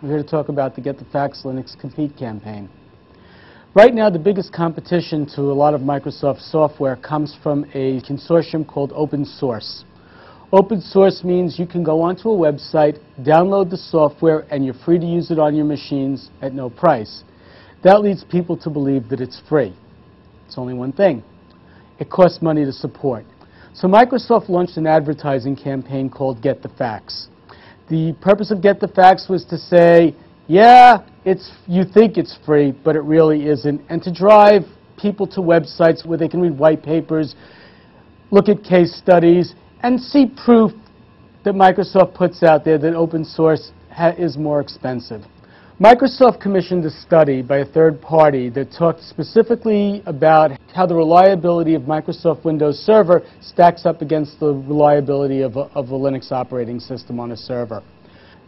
We're here to talk about the Get the Facts Linux Compete campaign. Right now, the biggest competition to a lot of Microsoft software comes from a consortium called Open Source. Open source means you can go onto a website, download the software, and you're free to use it on your machines at no price. That leads people to believe that it's free. It's only one thing. It costs money to support. So Microsoft launched an advertising campaign called Get the Facts. The purpose of Get the Facts was to say, yeah, it's, you think it's free, but it really isn't, and to drive people to websites where they can read white papers, look at case studies, and see proof that Microsoft puts out there that open source is more expensive. Microsoft commissioned a study by a third party that talked specifically about how the reliability of Microsoft Windows Server stacks up against the reliability of a, of a Linux operating system on a server.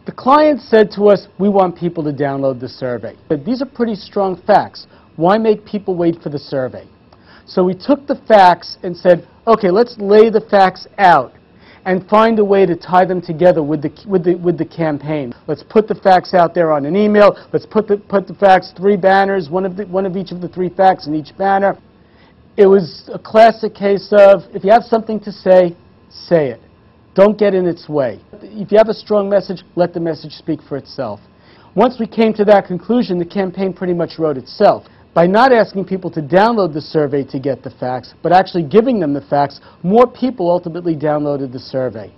The client said to us, we want people to download the survey. But these are pretty strong facts. Why make people wait for the survey? So we took the facts and said, okay, let's lay the facts out and find a way to tie them together with the, with the, with the campaign. Let's put the facts out there on an email. Let's put the, put the facts, three banners, one of, the, one of each of the three facts in each banner. It was a classic case of if you have something to say, say it. Don't get in its way. If you have a strong message, let the message speak for itself. Once we came to that conclusion, the campaign pretty much wrote itself by not asking people to download the survey to get the facts, but actually giving them the facts, more people ultimately downloaded the survey.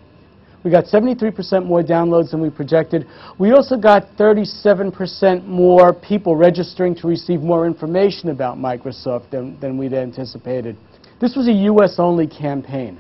We got 73% more downloads than we projected. We also got 37% more people registering to receive more information about Microsoft than, than we'd anticipated. This was a US-only campaign.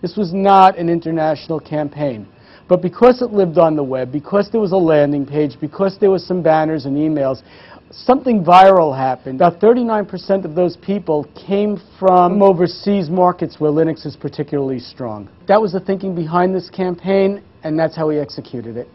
This was not an international campaign. But because it lived on the web, because there was a landing page, because there was some banners and emails, something viral happened. About 39% of those people came from overseas markets where Linux is particularly strong. That was the thinking behind this campaign, and that's how we executed it.